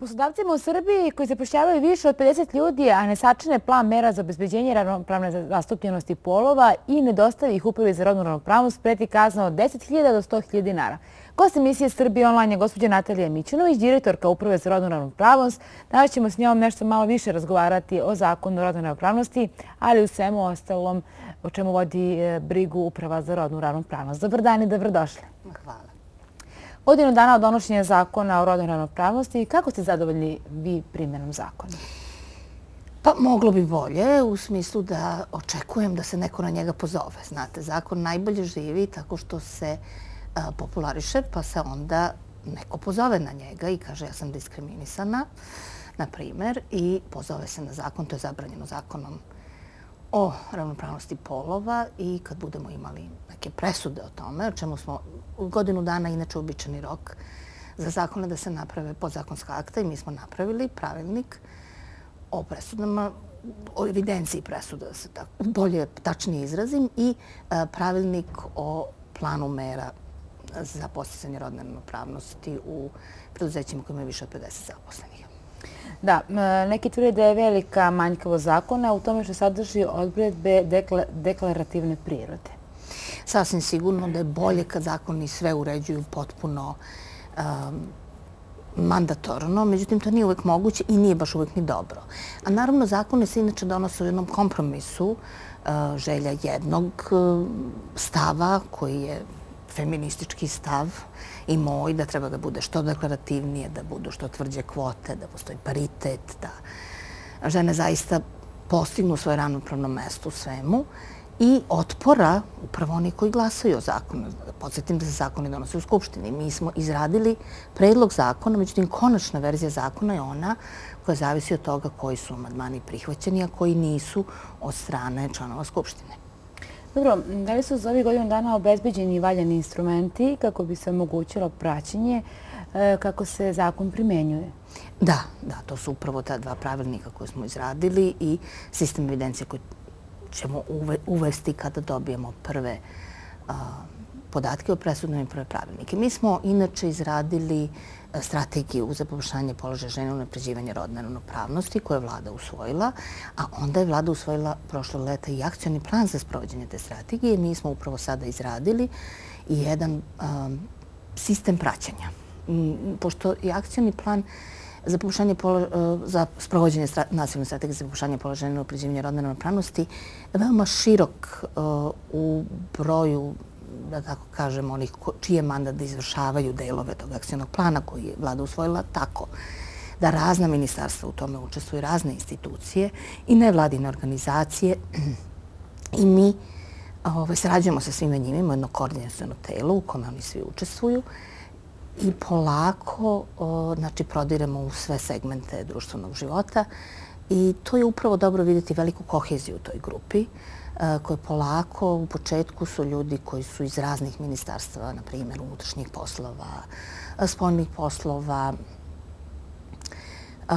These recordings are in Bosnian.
Poslodavcima u Srbiji koji zapošljavaju više od 50 ljudi, a ne sačine plan mera za obezbeđenje ravnopravne zastupljenosti polova i ne dostavi ih upravi za rodnu ravnopravnost, preti kazna od 10.000 do 100.000 dinara. Gost emisije Srbije online je gospođa Natalija Mićunović, direktorka uprave za rodnu ravnopravnost. Danas ćemo s njom nešto malo više razgovarati o zakonu o rodnoj ravnopravnosti, ali u svemu ostalom o čemu vodi e, brigu uprava za rodnu ravnopravnost. Dobar dan i dobrodošli. Hvala godinu dana od donošenja zakona o rodnoj ravnopravnosti. Kako ste zadovoljni vi primjenom zakona? Pa moglo bi bolje u smislu da očekujem da se neko na njega pozove. Znate, zakon najbolje živi tako što se e, populariše pa se onda neko pozove na njega i kaže ja sam diskriminisana, na primjer, i pozove se na zakon, to je zabranjeno zakonom o ravnopravnosti polova i kad budemo imali neke presude o tome, o čemu smo godinu dana inače običani rok za zakone da se naprave podzakonska akta i mi smo napravili pravilnik o presudama, o evidenciji presuda, da se tako bolje, tačnije izrazim, i e, pravilnik o planu mera za postizanje rodne ravnopravnosti u preduzećima kojima je više od 50 zaposlenih. Da, neki tvrde da je velika manjkavo zakona u tome što sadrži odbredbe deklarativne prirode. Sasvim sigurno da je bolje kad zakoni sve uređuju potpuno um, mandatorno, međutim to nije uvek moguće i nije baš uvek ni dobro. A naravno zakone se inače donose u jednom kompromisu uh, želja jednog uh, stava koji je feministički stav i moj da treba da bude što deklarativnije, da budu što tvrđe kvote, da postoji paritet, da žene zaista postignu svoje ravnopravno mesto u svemu i otpora upravo oni koji glasaju o zakonu. Podsjetim da se zakoni donose u Skupštini. Mi smo izradili predlog zakona, međutim konačna verzija zakona je ona koja zavisi od toga koji su amadmani prihvaćeni, a koji nisu od strane članova Skupštine. Dobro, da li su za ovih godinu dana obezbeđeni valjani instrumenti kako bi se omogućilo praćenje e, kako se zakon primenjuje? Da, da, to su upravo ta dva pravilnika koje smo izradili i sistem evidencije koji ćemo uvesti kada dobijemo prve podatke o presudnom i prve pravilnike. Mi smo inače izradili e, strategiju za poboljšanje položaja žene u napređivanje rodne ravnopravnosti koje je vlada usvojila, a onda je vlada usvojila prošle leta i akcijni plan za sprovođenje te strategije. Mi smo upravo sada izradili i jedan e, sistem praćanja. Mm, pošto je akcijni plan za poboljšanje e, za sprovođenje nacionalne strategije za poboljšanje položaja žene u napređivanje rodne ravnopravnosti veoma širok u broju da tako kažem, onih čije je mandat da izvršavaju delove tog akcijnog plana koji je vlada usvojila tako da razna ministarstva u tome učestvuju, razne institucije i nevladine organizacije i mi ovaj, srađujemo sa svima njima, imamo jedno koordinacijeno telo u kome oni svi učestvuju i polako znači, prodiremo u sve segmente društvenog života. I to je upravo dobro vidjeti veliku koheziju u toj grupi, E, koje polako u početku su ljudi koji su iz raznih ministarstva, na primjer unutrašnjih poslova, e, spoljnih poslova, e,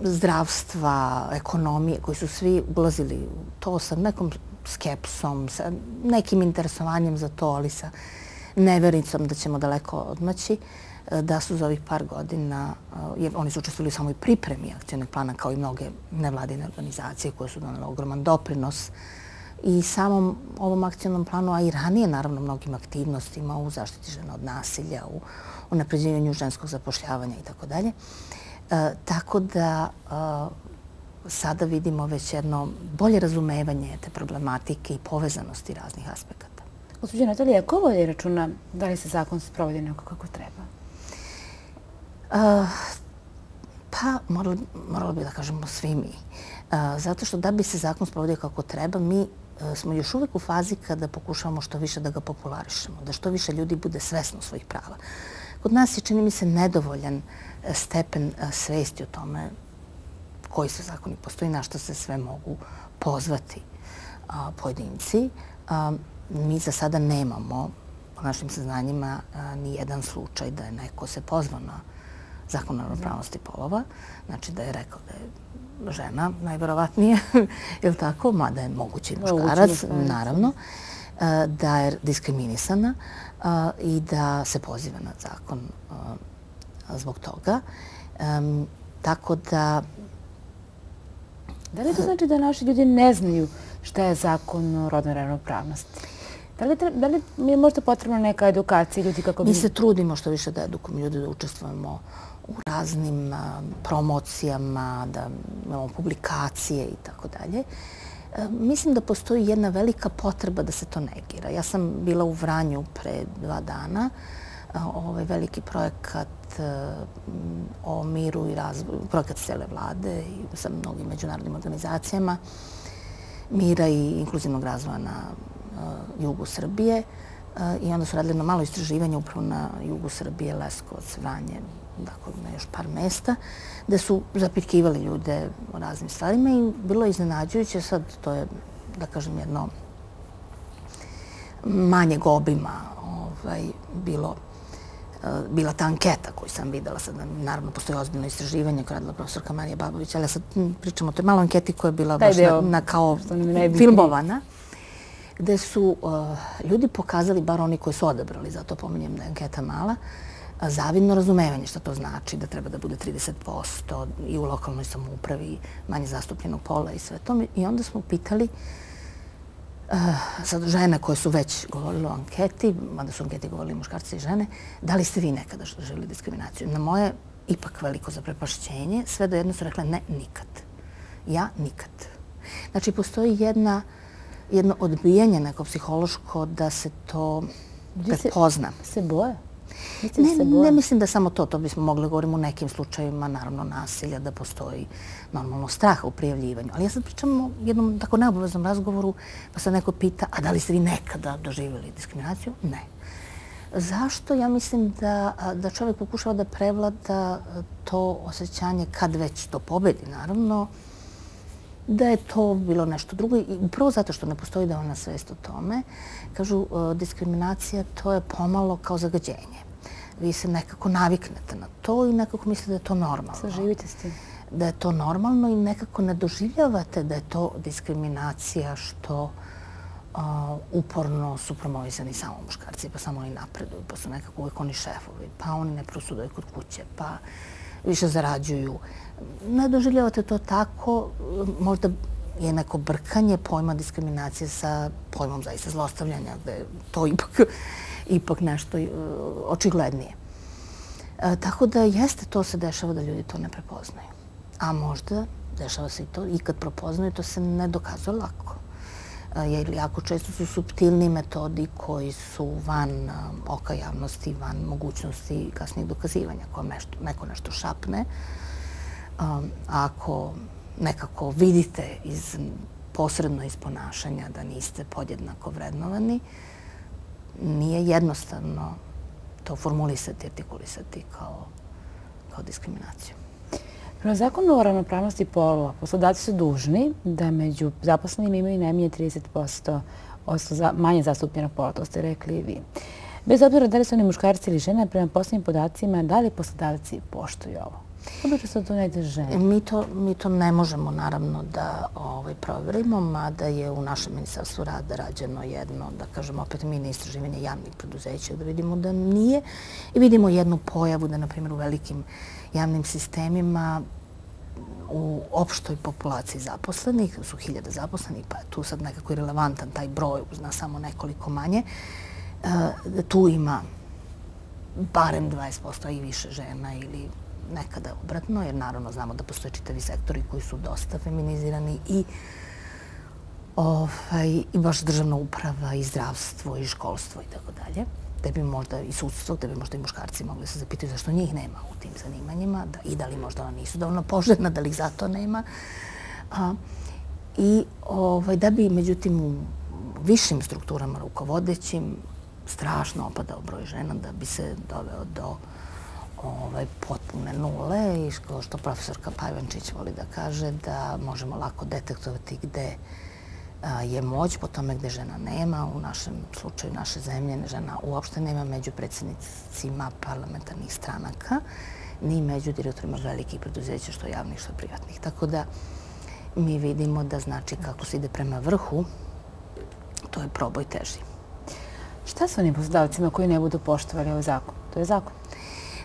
zdravstva, ekonomije, koji su svi ulazili u to sa nekom skepsom, sa nekim interesovanjem za to, ali sa nevericom da ćemo daleko odmaći, Uh, da su za ovih par godina, eh, jer oni su učestvili u samoj pripremi akcijnog plana kao i mnoge nevladine organizacije koje su donale ogroman doprinos i samom ovom akcijnom planu, a i ranije naravno mnogim aktivnostima u zaštiti žena od nasilja, u unapređenju ženskog zapošljavanja i tako dalje. Eh, tako da eh, sada vidimo već jedno bolje razumevanje te problematike i povezanosti raznih aspekata. Gospodin Natalija, ko vodi računa da li se zakon sprovodi neko kako treba? Uh, pa, morali, morali bi da kažemo svi mi. Uh, zato što da bi se zakon sprovodio kako treba, mi uh, smo još uvijek u fazi kada pokušavamo što više da ga popularišemo, da što više ljudi bude svesno svojih prava. Kod nas je, čini mi se, nedovoljan e, stepen e, svesti o tome koji su zakoni postoji, na što se sve mogu pozvati pojedinci. Mi za sada nemamo po našim saznanjima ni jedan slučaj da je neko se pozvao na zakon o ravnopravnosti polova, znači da je rekao da je žena najverovatnije, je li tako, mada je mogući muškarac, naravno, da je diskriminisana i da se poziva na zakon zbog toga. Tako da... Da li to znači da naši ljudi ne znaju šta je zakon o rodnoj ravnopravnosti? Da li, da li mi je možda potrebna neka edukacija ljudi kako bi... Mi se trudimo što više da edukujemo ljudi da učestvujemo u raznim promocijama, da imamo publikacije i tako dalje. E, mislim da postoji jedna velika potreba da se to negira. Ja sam bila u Vranju pre dva dana. Ovaj veliki projekat e, o miru i razvoju, projekat cele vlade i sa mnogim međunarodnim organizacijama mira i inkluzivnog razvoja na e, jugu Srbije. I onda su radili na malo istraživanje upravo na jugu Srbije, Leskovac, Vranje, dakle, na još par mesta, gde su zapitkivali ljude o raznim stvarima i bilo je iznenađujuće, sad to je, da kažem, jedno manje obima ovaj, bilo eh, bila ta anketa koju sam videla, sad naravno postoji ozbiljno istraživanje koje radila profesorka Marija Babović, ali sad pričamo o toj maloj anketi koja je bila baš na, kao filmovana, gde su eh, ljudi pokazali, bar oni koji su odabrali, zato pominjem da je anketa mala, zavidno razumevanje što to znači da treba da bude 30% i u lokalnoj samoupravi manje zastupljenog pola i sve to. I onda smo pitali sad žene koje su već govorile o anketi, mada su anketi govorili muškarci i žene, da li ste vi nekada želi diskriminaciju? Na moje ipak veliko zaprepašćenje, sve do jedno su rekla ne, nikad. Ja nikad. Znači, postoji jedna, jedno odbijanje neko psihološko da se to prepozna. Se boje? Ne, ne mislim da samo to. To bismo mogli govoriti u nekim slučajima, naravno nasilja, da postoji normalno straha u prijavljivanju. Ali ja sad pričam o jednom tako neobaveznom razgovoru, pa se neko pita, a da li ste vi nekada doživjeli diskriminaciju? Ne. Zašto? Ja mislim da, da čovjek pokušava da prevlada to osjećanje kad već to pobedi, naravno, da je to bilo nešto drugo. I upravo zato što ne postoji da ona svest o tome, kažu diskriminacija to je pomalo kao zagađenje vi se nekako naviknete na to i nekako mislite da je to normalno. Saživite s tim. Da je to normalno i nekako ne doživljavate da je to diskriminacija što uporno su promovisani samo muškarci, pa samo oni napreduju, pa su nekako uvijek oni šefovi, pa oni ne prosudaju kod kuće, pa više zarađuju. Ne doživljavate to tako, možda je neko brkanje pojma diskriminacije sa pojmom zaista zlostavljanja, gde to ipak ipak nešto e, očiglednije. E, tako da jeste to se dešava da ljudi to ne prepoznaju. A možda dešava se i to i kad prepoznaju to se ne dokazuje lako. E, jer jako često su subtilni metodi koji su van e, oka javnosti, van mogućnosti kasnijeg dokazivanja. Ako neko nešto šapne, ako nekako vidite iz posredno iz ponašanja da niste podjednako vrednovani, nije jednostavno to formulisati, artikulisati kao, kao diskriminaciju. Prema zakonu o ravnopravnosti polova, poslodavci su dužni da među zaposlenim imaju najmanje 30% manje zastupljenog pola, to ste rekli i vi. Bez obzira da li su oni muškarci ili žene, prema poslednjim podacima, da li poslodavci poštuju ovo? Obično se to najde žene. Mi to, mi to ne možemo naravno da ovaj, provjerimo, mada je u našem ministarstvu rada rađeno jedno, da kažemo opet mini istraživanje javnih preduzeća, da vidimo da nije. I vidimo jednu pojavu da, na primjer, u velikim javnim sistemima u opštoj populaciji zaposlenih, su hiljade zaposlenih, pa je tu sad nekako relevantan taj broj, uzna samo nekoliko manje, e, tu ima barem 20% i više žena ili nekada obratno, jer naravno znamo da postoje čitavi sektori koji su dosta feminizirani i ovaj, i baš državna uprava, i zdravstvo, i školstvo i tako dalje. Da bi možda i sudstvo, da bi možda i muškarci mogli se zapitati zašto njih nema u tim zanimanjima da, i da li možda ona nisu dovoljno poželjna, da li ih zato nema. A, I ovaj, da bi, međutim, u višim strukturama rukovodećim strašno opadao broj žena da bi se doveo do ovaj, potpune nule i što, što profesorka Pajvančić voli da kaže da možemo lako detektovati gde a, je moć po tome gde žena nema. U našem slučaju naše zemlje žena uopšte nema među predsjednicima parlamentarnih stranaka ni među direktorima velikih preduzeća što javnih što privatnih. Tako da mi vidimo da znači kako se ide prema vrhu, to je proboj teži. Šta su onim poslodavcima koji ne budu poštovali ovaj zakon? To je zakon.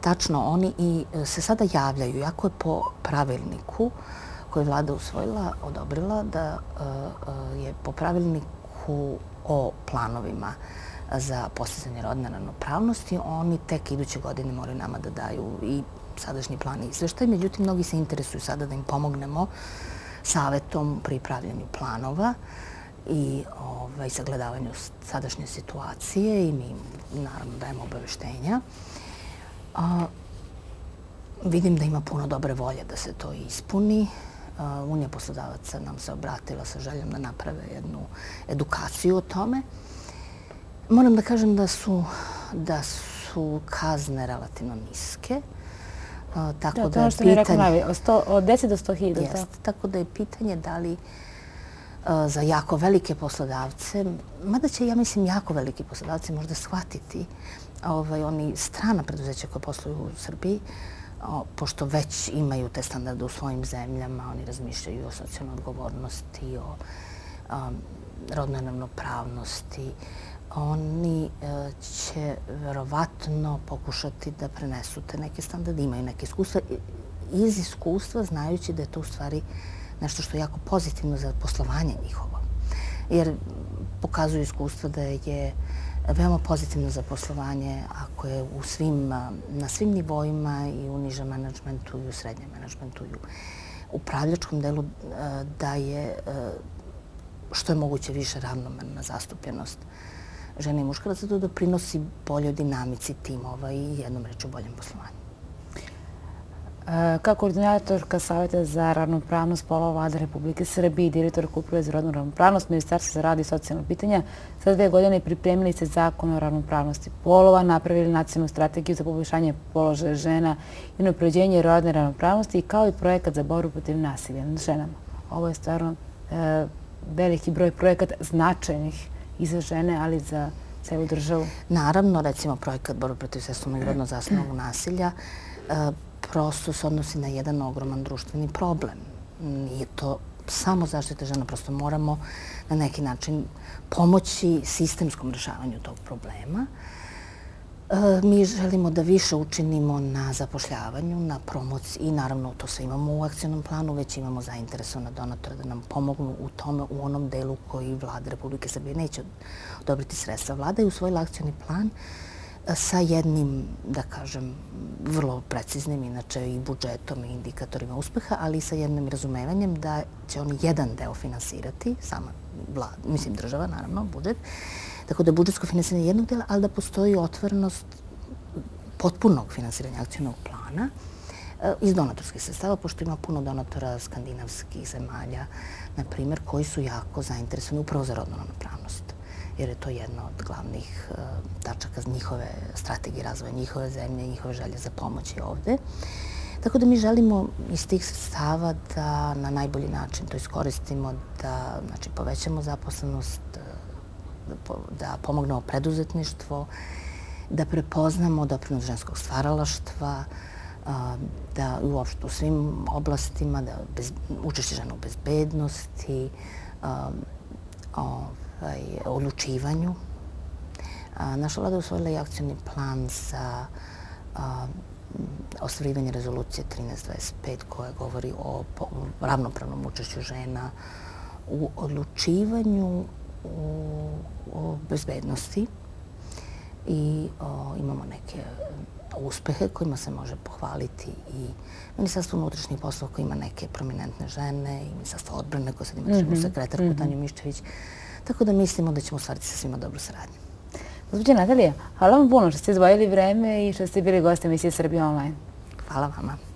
Tačno, oni i e, se sada javljaju, jako je po pravilniku koji je vlada usvojila, odobrila, da e, e, je po pravilniku o planovima za postizanje rodne ravnopravnosti, oni tek iduće godine moraju nama da daju i sadašnji plan i izveštaj. Međutim, mnogi se interesuju sada da im pomognemo savjetom pri pravljanju planova i ovaj, sagledavanju sadašnje situacije i mi naravno dajemo obaveštenja. A, vidim da ima puno dobre volje da se to ispuni. Unija poslodavaca nam se obratila sa željom da naprave jednu edukaciju o tome. Moram da kažem da su, da su kazne relativno niske. Tako da, to je ono mi rekao navi, od 10 do 100 hiljada. Tako da je pitanje da li za jako velike poslodavce, mada će, ja mislim, jako veliki poslodavci možda shvatiti ovaj, oni strana preduzeća koje posluju u Srbiji, pošto već imaju te standarde u svojim zemljama, oni razmišljaju o socijalnoj odgovornosti, o rodnoj ravnopravnosti, oni e, će verovatno pokušati da prenesu te neke standarde, imaju neke iskustva. Iz iskustva znajući da je to u stvari nešto što je jako pozitivno za poslovanje njihovo. Jer pokazuju iskustva da je veoma pozitivno za poslovanje ako je u svim, na svim nivoima i u nižem menadžmentu i u srednjem menadžmentu i u upravljačkom delu eh, da je eh, što je moguće više ravnomerna zastupljenost žene i muškaraca, to doprinosi boljoj dinamici timova i jednom reču boljem poslovanju. E, kao koordinatorka Savjeta za ravnopravnost polova vlade Republike Srbije i direktor Kuprove za rodnu ravnopravnost Ministarstva za rad i socijalno pitanja, sa dve godine pripremili se zakon o ravnopravnosti polova, napravili nacionalnu strategiju za poboljšanje položaja žena i napređenje rodne ravnopravnosti kao i projekat za boru protiv nasilja nad ženama. Ovo je stvarno e, veliki broj projekata značajnih i za žene, ali i za celu državu? Naravno, recimo projekat Borba protiv sestovnog i rodno zasnovnog nasilja e, prosto se odnosi na jedan ogroman društveni problem. Nije to samo zaštita žena, prosto moramo na neki način pomoći sistemskom rešavanju tog problema. E, mi želimo da više učinimo na zapošljavanju, na promociji i naravno to sve imamo u akcijnom planu, već imamo zainteresovane donatore da nam pomognu u tome u onom delu koji vlada Republike Srbije neće odobriti sredstva. Vlada je usvojila akcijni plan sa jednim, da kažem, vrlo preciznim, inače i budžetom i indikatorima uspeha, ali i sa jednim razumevanjem da će on jedan deo finansirati, sama vlada, mislim država, naravno, budžet, Tako da je budžetsko finansiranje jednog dela, ali da postoji otvornost potpunog finansiranja akcijnog plana eh, iz donatorskih sredstava, pošto ima puno donatora skandinavskih zemalja, na primjer, koji su jako zainteresovani upravo za rodnu ravnopravnost. Jer je to jedna od glavnih eh, tačaka njihove strategije razvoja njihove zemlje, njihove želje za pomoć ovde. Tako da mi želimo iz tih sredstava da na najbolji način to iskoristimo, da znači, povećamo zaposlenost, eh, da pomognemo preduzetništvo, da prepoznamo doprinos ženskog stvaralaštva, eh, da uopšte u svim oblastima, da učešće žena u bezbednosti, um, odlučivanju. Naša vlada je usvojila i akcijni plan za ostvarivanje rezolucije 1325 koja govori o ravnopravnom učešću žena u odlučivanju o bezbednosti i imamo neke uspehe kojima se može pohvaliti i Ministarstvo unutrašnjih poslova koji ima neke prominentne žene i Ministarstvo odbrane koje sad ima državnu mhm, sekretarku mhm. Tanju Miščević. Tako da mislimo da ćemo ostvariti sa svima dobru saradnju. Gospodin Natalija, hvala vam puno što ste izvojili vreme i što ste bili gosti emisije Srbije online. Hvala vama.